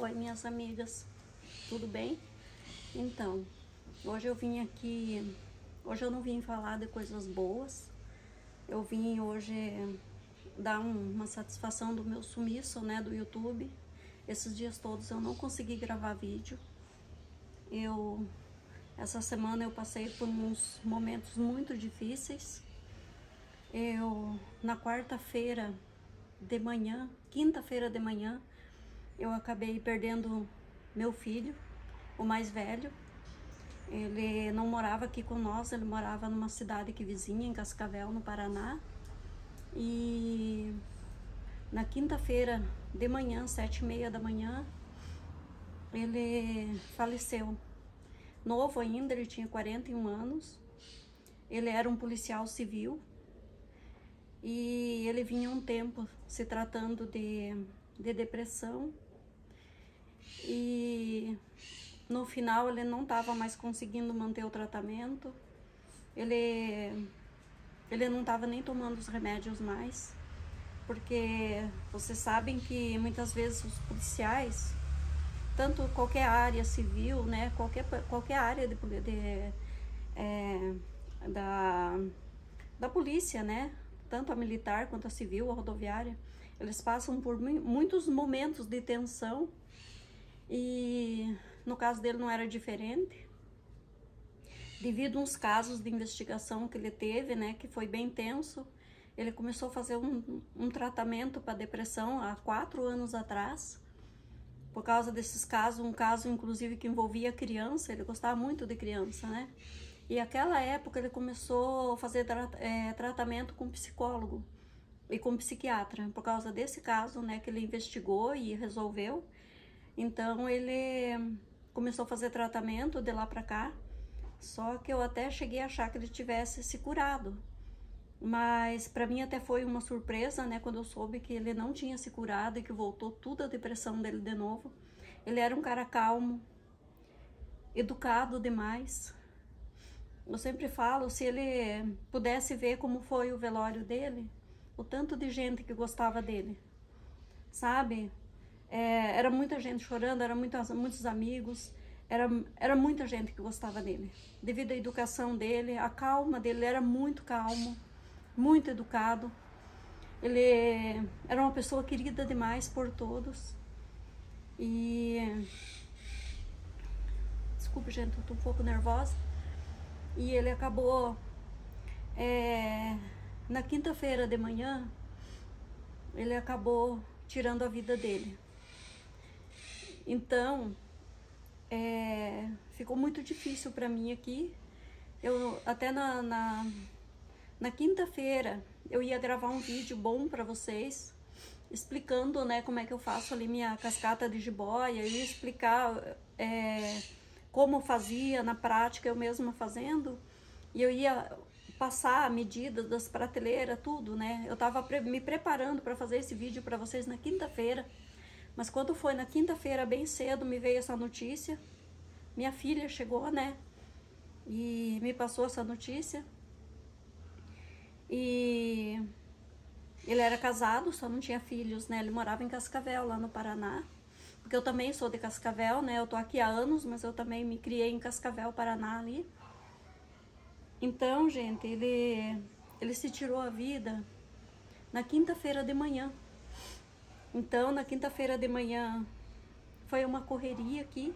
Oi, minhas amigas, tudo bem? Então, hoje eu vim aqui. Hoje eu não vim falar de coisas boas, eu vim hoje dar um, uma satisfação do meu sumiço, né, do YouTube. Esses dias todos eu não consegui gravar vídeo. Eu essa semana eu passei por uns momentos muito difíceis. Eu na quarta-feira de manhã, quinta-feira de manhã, eu acabei perdendo meu filho, o mais velho. Ele não morava aqui com nós, ele morava numa cidade que vizinha, em Cascavel, no Paraná. E na quinta-feira de manhã, sete e meia da manhã, ele faleceu. Novo ainda, ele tinha 41 anos. Ele era um policial civil e ele vinha um tempo se tratando de, de depressão e no final ele não estava mais conseguindo manter o tratamento, ele, ele não estava nem tomando os remédios mais, porque vocês sabem que muitas vezes os policiais, tanto qualquer área civil, né, qualquer, qualquer área de, de é, da, da polícia, né, tanto a militar quanto a civil, a rodoviária, eles passam por muitos momentos de tensão e no caso dele não era diferente. Devido a uns casos de investigação que ele teve, né, que foi bem tenso, ele começou a fazer um, um tratamento para depressão há quatro anos atrás. Por causa desses casos, um caso inclusive que envolvia criança, ele gostava muito de criança, né? E aquela época ele começou a fazer tra é, tratamento com psicólogo e com psiquiatra, por causa desse caso, né, que ele investigou e resolveu. Então ele começou a fazer tratamento de lá para cá. Só que eu até cheguei a achar que ele tivesse se curado. Mas para mim até foi uma surpresa, né, quando eu soube que ele não tinha se curado e que voltou tudo a depressão dele de novo. Ele era um cara calmo, educado demais. Eu sempre falo, se ele pudesse ver como foi o velório dele, o tanto de gente que gostava dele, sabe? É, era muita gente chorando, era muitas, muitos amigos, era, era muita gente que gostava dele. Devido à educação dele, a calma dele, ele era muito calmo, muito educado. Ele era uma pessoa querida demais por todos. E. Desculpe, gente, eu tô um pouco nervosa. E ele acabou. É, na quinta-feira de manhã, ele acabou tirando a vida dele. Então, é, ficou muito difícil para mim aqui. Eu até na, na, na quinta-feira eu ia gravar um vídeo bom para vocês, explicando né, como é que eu faço ali minha cascata de jiboia, ia explicar é, como fazia na prática, eu mesma fazendo, e eu ia passar a medida das prateleiras, tudo, né? Eu estava me preparando para fazer esse vídeo para vocês na quinta-feira. Mas quando foi na quinta-feira, bem cedo, me veio essa notícia. Minha filha chegou, né? E me passou essa notícia. E ele era casado, só não tinha filhos, né? Ele morava em Cascavel, lá no Paraná. Porque eu também sou de Cascavel, né? Eu tô aqui há anos, mas eu também me criei em Cascavel, Paraná, ali. Então, gente, ele, ele se tirou a vida na quinta-feira de manhã. Então, na quinta-feira de manhã, foi uma correria aqui.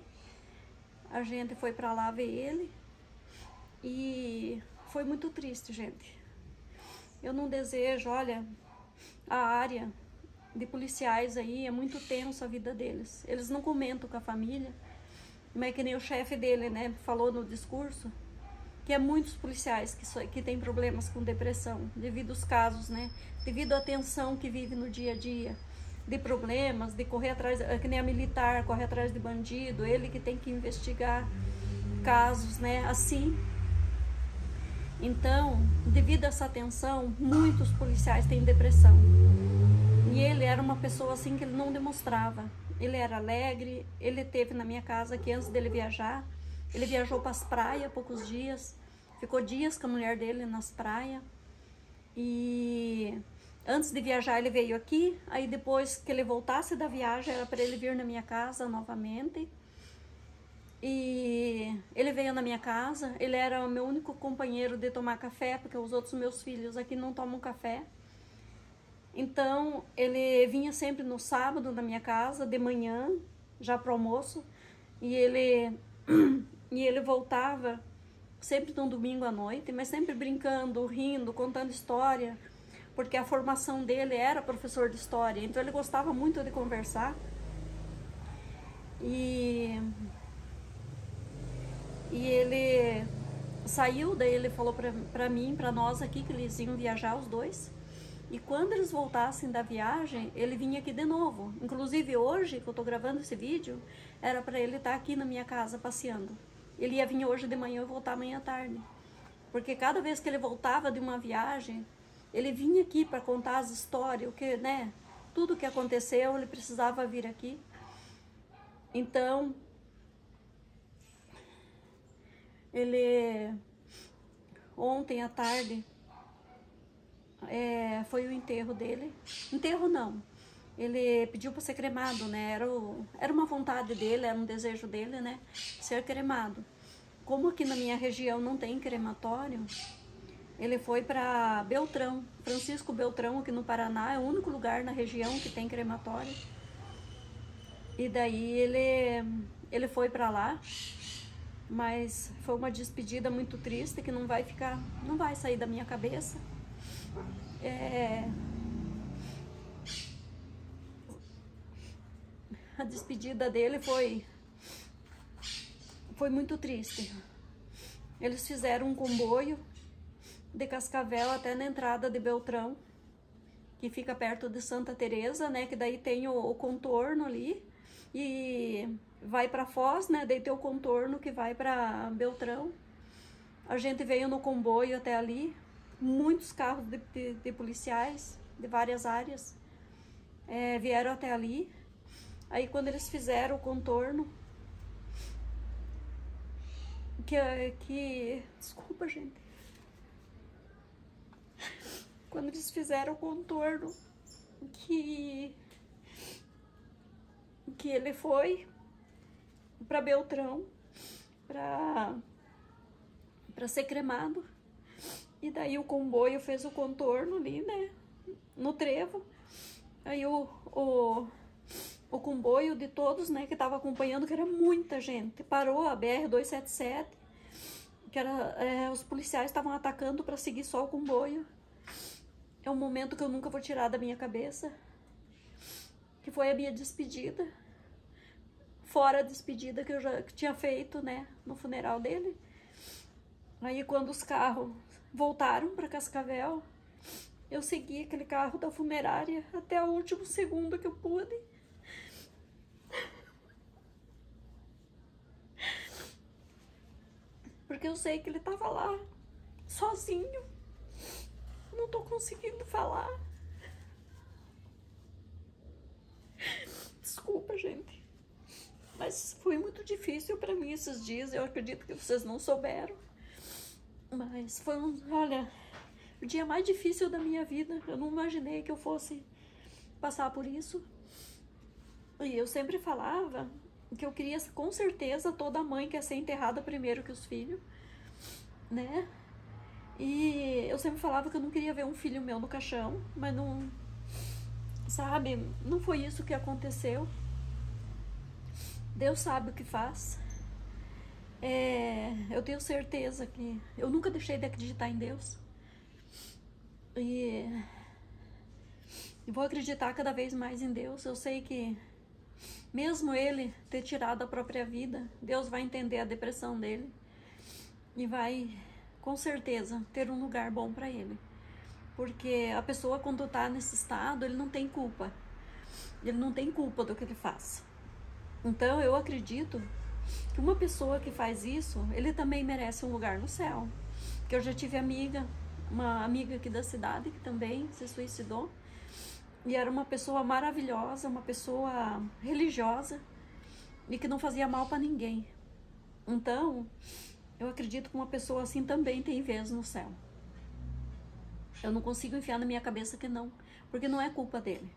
A gente foi para lá ver ele. E foi muito triste, gente. Eu não desejo, olha, a área de policiais aí é muito tenso a vida deles. Eles não comentam com a família. Mas é que nem o chefe dele, né, falou no discurso, que é muitos policiais que, que têm problemas com depressão, devido aos casos, né, devido à tensão que vive no dia a dia de problemas, de correr atrás, é que nem a militar corre atrás de bandido, ele que tem que investigar casos, né? Assim. Então, devido a essa tensão, muitos policiais têm depressão. E ele era uma pessoa assim que ele não demonstrava. Ele era alegre, ele teve na minha casa que antes dele viajar, ele viajou para as praias poucos dias, ficou dias com a mulher dele nas praias. E antes de viajar ele veio aqui, aí depois que ele voltasse da viagem era para ele vir na minha casa novamente. E ele veio na minha casa, ele era o meu único companheiro de tomar café, porque os outros meus filhos aqui não tomam café. Então, ele vinha sempre no sábado na minha casa, de manhã, já para almoço, e ele, e ele voltava sempre no domingo à noite, mas sempre brincando, rindo, contando história, porque a formação dele era professor de história, então ele gostava muito de conversar. E e ele saiu, daí ele falou para mim, para nós aqui, que eles iam viajar os dois. E quando eles voltassem da viagem, ele vinha aqui de novo. Inclusive hoje, que eu tô gravando esse vídeo, era para ele estar tá aqui na minha casa passeando. Ele ia vir hoje de manhã e voltar amanhã à tarde. Porque cada vez que ele voltava de uma viagem, ele vinha aqui para contar as histórias, o que, né? Tudo que aconteceu, ele precisava vir aqui. Então, ele ontem à tarde é, foi o enterro dele. Enterro não. Ele pediu para ser cremado, né? Era, o, era uma vontade dele, era um desejo dele, né? Ser cremado. Como aqui na minha região não tem crematório, ele foi para Beltrão, Francisco Beltrão, aqui no Paraná, é o único lugar na região que tem crematório. E daí ele, ele foi para lá mas foi uma despedida muito triste que não vai ficar, não vai sair da minha cabeça. É... A despedida dele foi foi muito triste. Eles fizeram um comboio de Cascavel até na entrada de Beltrão, que fica perto de Santa Teresa, né? Que daí tem o, o contorno ali e vai para Foz, né? Daí tem o contorno que vai para Beltrão. A gente veio no comboio até ali, muitos carros de, de, de policiais de várias áreas é, vieram até ali. Aí quando eles fizeram o contorno, que, que desculpa gente, quando eles fizeram o contorno, que que ele foi para Beltrão para para ser cremado. E daí o comboio fez o contorno ali, né? No trevo. Aí o, o, o comboio de todos, né, que tava acompanhando, que era muita gente, parou a BR-277, que era, é, os policiais estavam atacando para seguir só o comboio. É um momento que eu nunca vou tirar da minha cabeça, que foi a minha despedida fora a despedida que eu já tinha feito, né, no funeral dele. Aí quando os carros voltaram para Cascavel, eu segui aquele carro da funerária até o último segundo que eu pude. Porque eu sei que ele tava lá, sozinho. Não tô conseguindo falar. Desculpa, gente. Mas foi muito difícil para mim esses dias. Eu acredito que vocês não souberam. Mas foi um, olha, o dia mais difícil da minha vida. Eu não imaginei que eu fosse passar por isso. E eu sempre falava que eu queria, com certeza, toda mãe quer ser enterrada primeiro que os filhos, né? E eu sempre falava que eu não queria ver um filho meu no caixão, mas não, sabe, não foi isso que aconteceu. Deus sabe o que faz. É, eu tenho certeza que eu nunca deixei de acreditar em Deus. E vou acreditar cada vez mais em Deus. Eu sei que mesmo ele ter tirado a própria vida, Deus vai entender a depressão dele e vai com certeza ter um lugar bom para ele. Porque a pessoa quando está nesse estado, ele não tem culpa. Ele não tem culpa do que ele faz. Então eu acredito que uma pessoa que faz isso, ele também merece um lugar no céu. Que eu já tive amiga, uma amiga aqui da cidade que também se suicidou. E era uma pessoa maravilhosa, uma pessoa religiosa e que não fazia mal para ninguém. Então, eu acredito que uma pessoa assim também tem vez no céu. Eu não consigo enfiar na minha cabeça que não, porque não é culpa dele.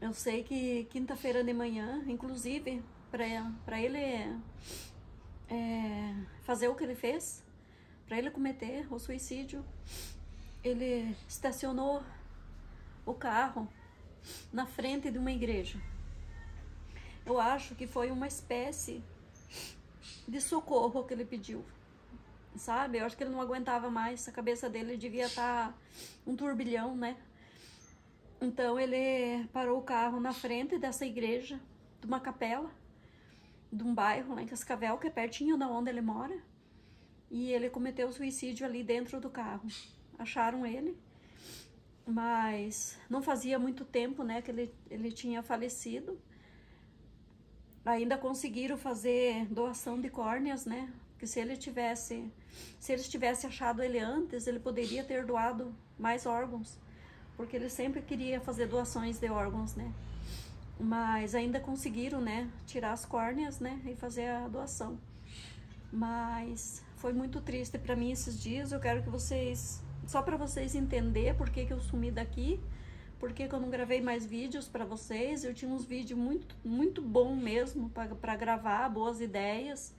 Eu sei que quinta-feira de manhã, inclusive, para ele é, fazer o que ele fez, para ele cometer o suicídio, ele estacionou o carro na frente de uma igreja. Eu acho que foi uma espécie de socorro que ele pediu, sabe? Eu acho que ele não aguentava mais, a cabeça dele devia estar tá um turbilhão, né? Então ele parou o carro na frente dessa igreja, de uma capela, de um bairro lá em Cascavel, que é pertinho da onde ele mora. E ele cometeu suicídio ali dentro do carro. Acharam ele, mas não fazia muito tempo, né, que ele, ele tinha falecido. Ainda conseguiram fazer doação de córneas, né? Que se ele tivesse, se eles tivessem achado ele antes, ele poderia ter doado mais órgãos, porque ele sempre queria fazer doações de órgãos, né? Mas ainda conseguiram, né, tirar as córneas, né, e fazer a doação. Mas foi muito triste para mim esses dias. Eu quero que vocês, só para vocês entender por que, que eu sumi daqui, por que, que eu não gravei mais vídeos para vocês. Eu tinha uns vídeos muito, muito bom mesmo para gravar, boas ideias.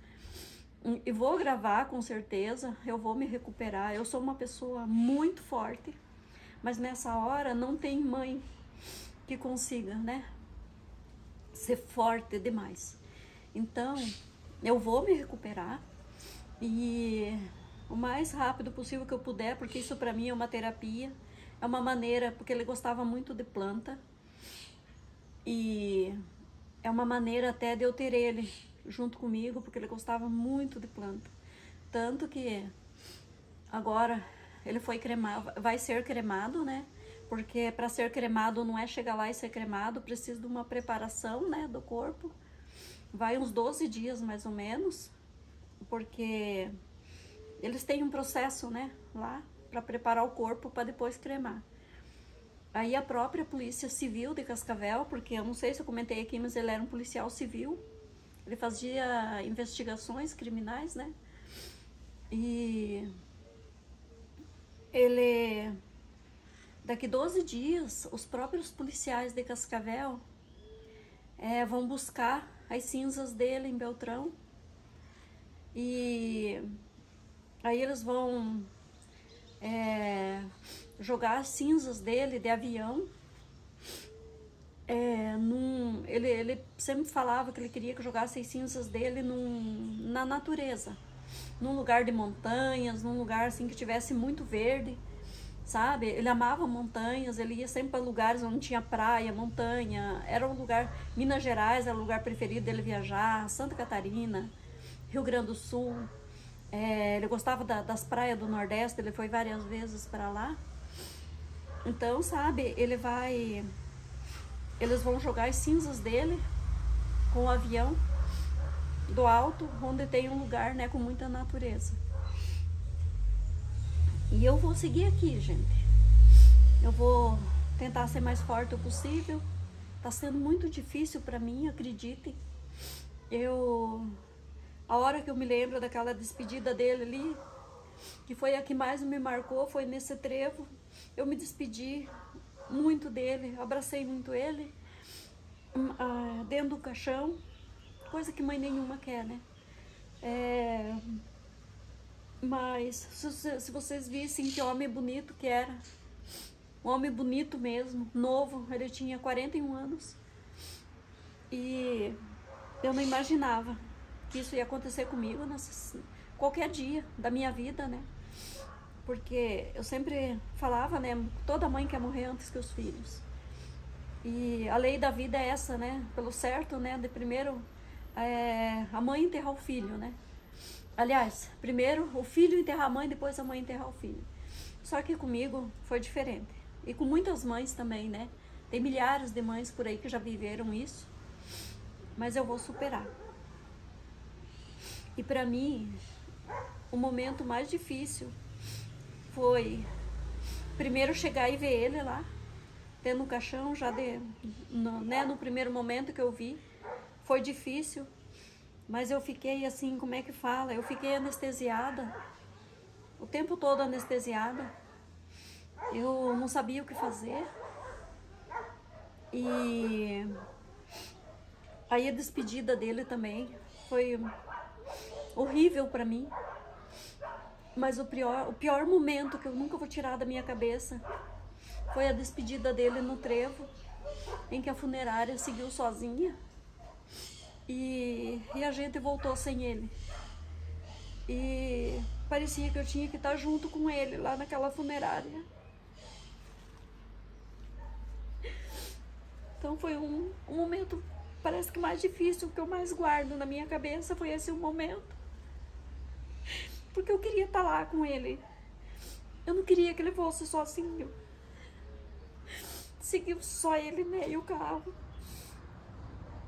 E vou gravar com certeza, eu vou me recuperar. Eu sou uma pessoa muito forte, mas nessa hora não tem mãe que consiga, né? ser forte demais. Então, eu vou me recuperar e o mais rápido possível que eu puder, porque isso para mim é uma terapia, é uma maneira, porque ele gostava muito de planta e é uma maneira até de eu ter ele junto comigo, porque ele gostava muito de planta. Tanto que agora ele foi cremado, vai ser cremado, né? porque para ser cremado não é chegar lá e ser cremado, precisa de uma preparação, né, do corpo. Vai uns 12 dias mais ou menos, porque eles têm um processo, né, lá para preparar o corpo para depois cremar. Aí a própria Polícia Civil de Cascavel, porque eu não sei se eu comentei aqui, mas ele era um policial civil. Ele fazia investigações criminais, né? E ele Daqui 12 dias, os próprios policiais de Cascavel é, vão buscar as cinzas dele em Beltrão. E aí eles vão é, jogar as cinzas dele de avião. É, num, ele, ele sempre falava que ele queria que jogasse as cinzas dele num, na natureza, num lugar de montanhas, num lugar assim que tivesse muito verde sabe? Ele amava montanhas, ele ia sempre para lugares onde tinha praia, montanha. Era um lugar, Minas Gerais era o lugar preferido dele viajar, Santa Catarina, Rio Grande do Sul. É, ele gostava da, das praias do Nordeste, ele foi várias vezes para lá. Então, sabe, ele vai. Eles vão jogar as cinzas dele com o avião do alto, onde tem um lugar né, com muita natureza. E eu vou seguir aqui, gente. Eu vou tentar ser mais forte o possível. Tá sendo muito difícil para mim, acreditem. Eu a hora que eu me lembro daquela despedida dele ali, que foi a que mais me marcou, foi nesse trevo. Eu me despedi muito dele, abracei muito ele, hum, ah, dentro do caixão, coisa que mãe nenhuma quer, né? É, mas se, vocês vissem que homem bonito que era, um homem bonito mesmo, novo, ele tinha 41 anos. E eu não imaginava que isso ia acontecer comigo nessa, qualquer dia da minha vida, né? Porque eu sempre falava, né? Toda mãe quer morrer antes que os filhos. E a lei da vida é essa, né? Pelo certo, né? De primeiro é, a mãe enterrar o filho, né? Aliás, primeiro o filho enterrar a mãe, depois a mãe enterrar o filho. Só que comigo foi diferente. E com muitas mães também, né? Tem milhares de mães por aí que já viveram isso. Mas eu vou superar. E para mim, o momento mais difícil foi primeiro chegar e ver ele lá, tendo um caixão, já de, no, né, no primeiro momento que eu vi. Foi difícil, mas eu fiquei assim, como é que fala? Eu fiquei anestesiada. O tempo todo anestesiada. Eu não sabia o que fazer. E aí a despedida dele também foi horrível para mim. Mas o pior, o pior momento que eu nunca vou tirar da minha cabeça foi a despedida dele no trevo, em que a funerária seguiu sozinha e, e a gente voltou sem ele. E parecia que eu tinha que estar junto com ele lá naquela funerária. Então foi um, um momento, parece que mais difícil, que eu mais guardo na minha cabeça foi esse momento porque eu queria estar lá com ele. Eu não queria que ele fosse sozinho. Seguiu só ele né, e o carro.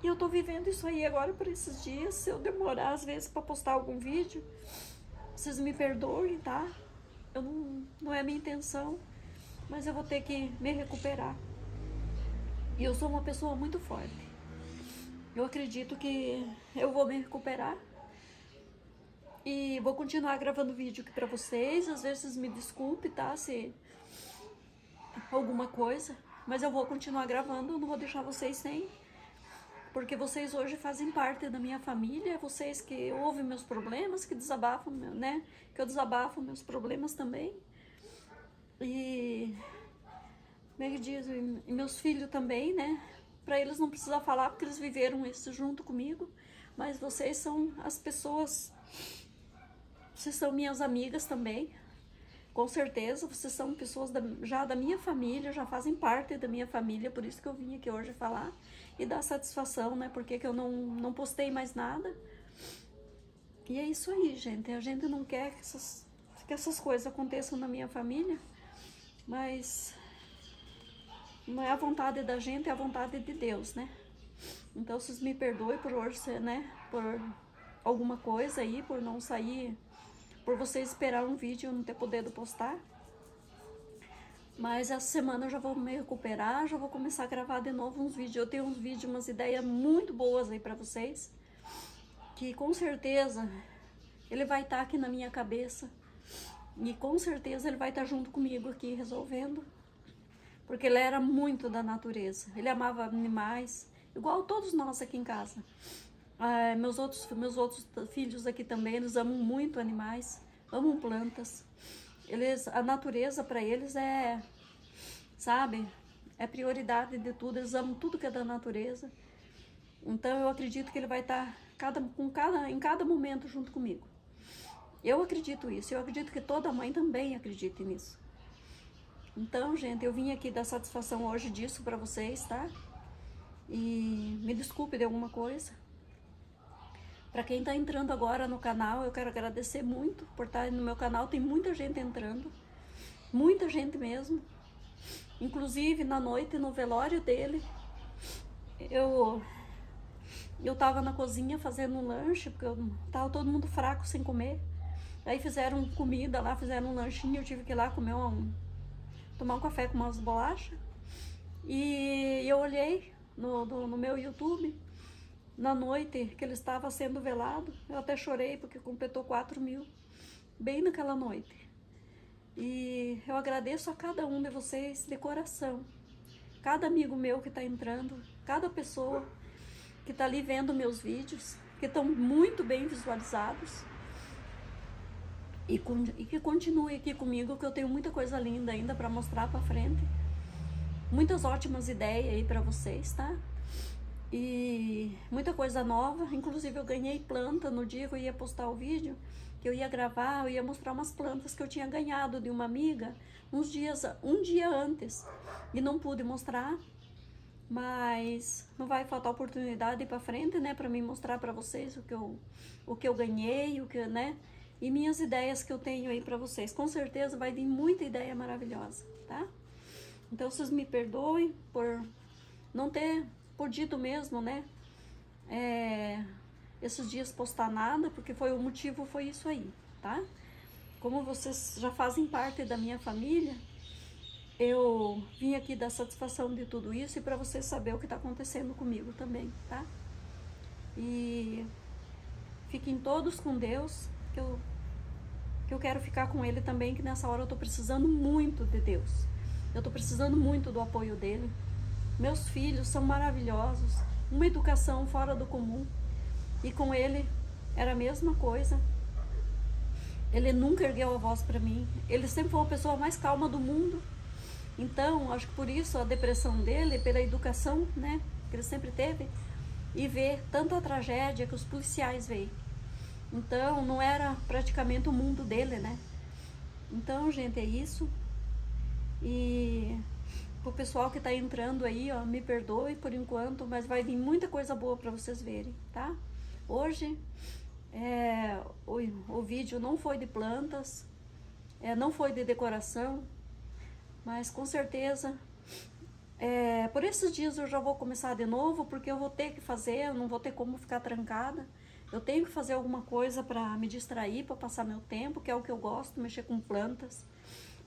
E eu tô vivendo isso aí agora por esses dias. Se eu demorar às vezes para postar algum vídeo, vocês me perdoem, tá? Eu não, não é a minha intenção, mas eu vou ter que me recuperar. E eu sou uma pessoa muito forte. Eu acredito que eu vou me recuperar e vou continuar gravando vídeo aqui pra vocês. Às vezes me desculpe, tá? Se alguma coisa. Mas eu vou continuar gravando, não vou deixar vocês sem. Porque vocês hoje fazem parte da minha família. Vocês que ouvem meus problemas, que desabafam, né? Que eu desabafo meus problemas também. E... Como é que diz? E meus filhos também, né? Pra eles não precisar falar, porque eles viveram isso junto comigo. Mas vocês são as pessoas vocês são minhas amigas também. Com certeza, vocês são pessoas da, já da minha família, já fazem parte da minha família, por isso que eu vim aqui hoje falar e dar satisfação, né? Porque que eu não, não postei mais nada. E é isso aí, gente. A gente não quer que essas, que essas coisas aconteçam na minha família, mas não é a vontade da gente, é a vontade de Deus, né? Então, vocês me perdoem por hoje, né? Por alguma coisa aí, por não sair por vocês esperar um vídeo e não ter podido postar. Mas essa semana eu já vou me recuperar, já vou começar a gravar de novo uns vídeos. Eu tenho uns vídeos, umas ideias muito boas aí pra vocês. Que com certeza ele vai estar tá aqui na minha cabeça. E com certeza ele vai estar tá junto comigo aqui resolvendo. Porque ele era muito da natureza. Ele amava animais, igual todos nós aqui em casa. Ah, meus, outros, meus outros filhos aqui também, eles amam muito animais, amam plantas. Eles, a natureza para eles é, sabe, é prioridade de tudo. Eles amam tudo que é da natureza. Então eu acredito que ele vai estar tá cada, com cada, em cada momento junto comigo. Eu acredito isso. Eu acredito que toda mãe também acredite nisso. Então, gente, eu vim aqui dar satisfação hoje disso para vocês, tá? E me desculpe de alguma coisa. Para quem está entrando agora no canal, eu quero agradecer muito por estar tá no meu canal. Tem muita gente entrando, muita gente mesmo. Inclusive na noite, no velório dele, eu eu tava na cozinha fazendo um lanche, porque eu tava todo mundo fraco sem comer. Aí fizeram comida lá, fizeram um lanchinho, eu tive que ir lá comer um, tomar um café com umas bolachas. E eu olhei no, no meu YouTube na noite que ele estava sendo velado, eu até chorei porque completou 4 mil, bem naquela noite. E eu agradeço a cada um de vocês de coração, cada amigo meu que está entrando, cada pessoa que está ali vendo meus vídeos, que estão muito bem visualizados. E, e que continue aqui comigo, que eu tenho muita coisa linda ainda para mostrar para frente. Muitas ótimas ideias aí para vocês, tá? E muita coisa nova. Inclusive, eu ganhei planta no dia que eu ia postar o vídeo, que eu ia gravar, eu ia mostrar umas plantas que eu tinha ganhado de uma amiga uns dias, um dia antes. E não pude mostrar, mas não vai faltar oportunidade para frente, né, para mim mostrar para vocês o que eu o que eu ganhei, o que, né? E minhas ideias que eu tenho aí para vocês. Com certeza vai vir muita ideia maravilhosa, tá? Então vocês me perdoem por não ter podido mesmo, né? É, esses dias postar nada, porque foi o motivo foi isso aí, tá? Como vocês já fazem parte da minha família, eu vim aqui dar satisfação de tudo isso e para vocês saber o que está acontecendo comigo também, tá? E fiquem todos com Deus, que eu, que eu quero ficar com Ele também, que nessa hora eu tô precisando muito de Deus. Eu tô precisando muito do apoio dele. Meus filhos são maravilhosos, uma educação fora do comum. E com ele era a mesma coisa. Ele nunca ergueu a voz para mim. Ele sempre foi a pessoa mais calma do mundo. Então, acho que por isso a depressão dele, pela educação, né, que ele sempre teve, e ver tanta tragédia que os policiais veem. Então, não era praticamente o mundo dele, né? Então, gente, é isso. E o pessoal que tá entrando aí, ó, me perdoe por enquanto, mas vai vir muita coisa boa para vocês verem, tá? Hoje é, o, o vídeo não foi de plantas, é, não foi de decoração, mas com certeza é, por esses dias eu já vou começar de novo, porque eu vou ter que fazer, eu não vou ter como ficar trancada. Eu tenho que fazer alguma coisa para me distrair, para passar meu tempo, que é o que eu gosto, mexer com plantas,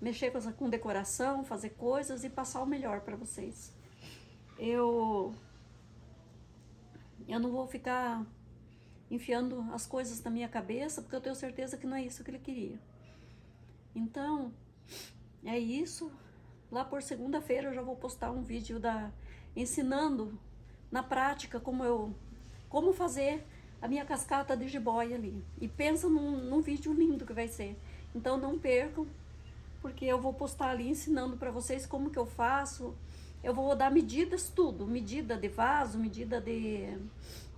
mexer com, com decoração, fazer coisas e passar o melhor para vocês. Eu eu não vou ficar enfiando as coisas na minha cabeça, porque eu tenho certeza que não é isso que ele queria. Então, é isso. Lá por segunda-feira eu já vou postar um vídeo da ensinando na prática como eu como fazer a minha cascata de jiboia ali. E pensa num, num vídeo lindo que vai ser. Então não percam, porque eu vou postar ali ensinando para vocês como que eu faço. Eu vou dar medidas tudo, medida de vaso, medida de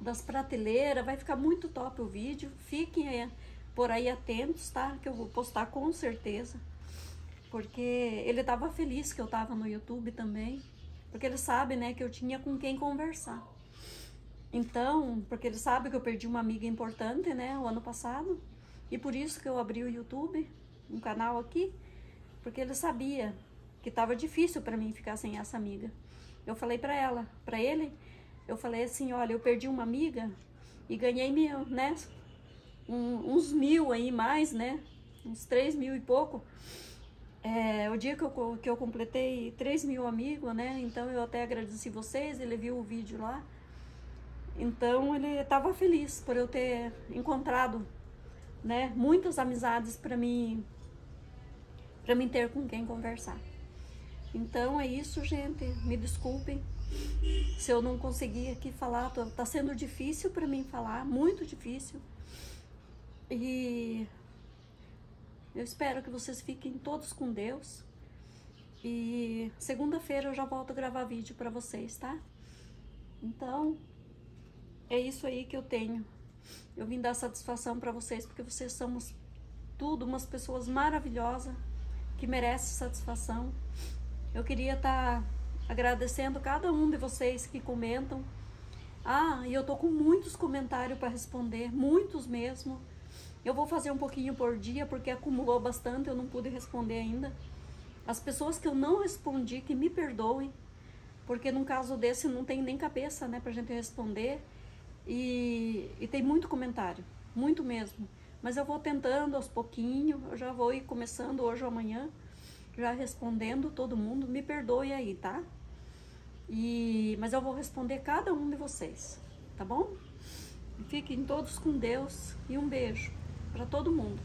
das prateleiras, vai ficar muito top o vídeo. Fiquem aí, por aí atentos, tá? Que eu vou postar com certeza. Porque ele tava feliz que eu tava no YouTube também. Porque ele sabe, né, que eu tinha com quem conversar. Então, porque ele sabe que eu perdi uma amiga importante, né, o ano passado. E por isso que eu abri o YouTube, um canal aqui. Porque ele sabia que tava difícil para mim ficar sem essa amiga. Eu falei para ela, para ele, eu falei assim, olha, eu perdi uma amiga e ganhei mil, né? Um, uns mil aí mais, né? Uns três mil e pouco. É, o dia que eu, que eu completei três mil amigos, né? Então eu até agradeci vocês, ele viu o vídeo lá. Então ele estava feliz por eu ter encontrado, né? Muitas amizades para mim, para mim ter com quem conversar. Então é isso, gente. Me desculpem se eu não conseguir aqui falar, tô, tá sendo difícil para mim falar, muito difícil. E eu espero que vocês fiquem todos com Deus. E segunda-feira eu já volto a gravar vídeo para vocês, tá? Então, é isso aí que eu tenho. Eu vim dar satisfação para vocês porque vocês são tudo umas pessoas maravilhosas que merecem satisfação. Eu queria estar tá agradecendo cada um de vocês que comentam. Ah, e eu tô com muitos comentários para responder, muitos mesmo. Eu vou fazer um pouquinho por dia porque acumulou bastante, eu não pude responder ainda. As pessoas que eu não respondi, que me perdoem, porque num caso desse não tem nem cabeça, né, pra gente responder. E, e tem muito comentário, muito mesmo. Mas eu vou tentando aos pouquinhos, eu já vou ir começando hoje ou amanhã, já respondendo todo mundo. Me perdoe aí, tá? E, mas eu vou responder cada um de vocês, tá bom? Fiquem todos com Deus e um beijo para todo mundo.